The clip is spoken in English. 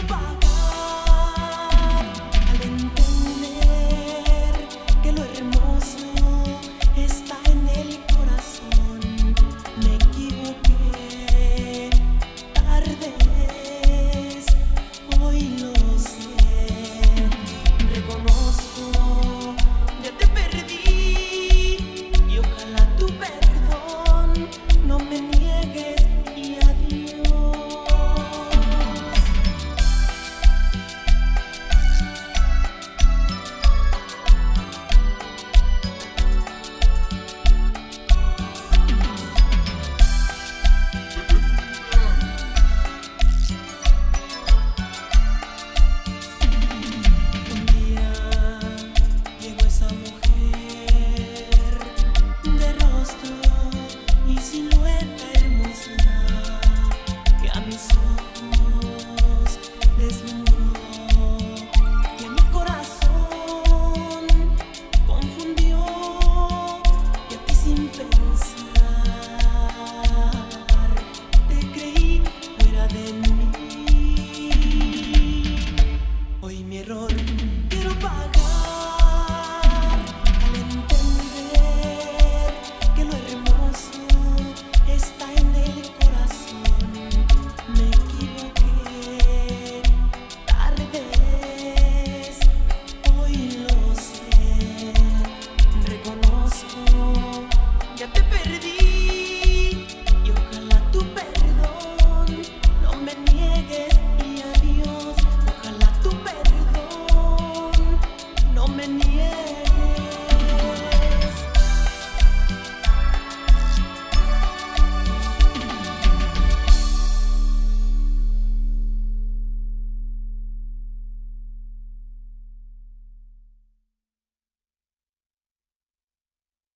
goodbye.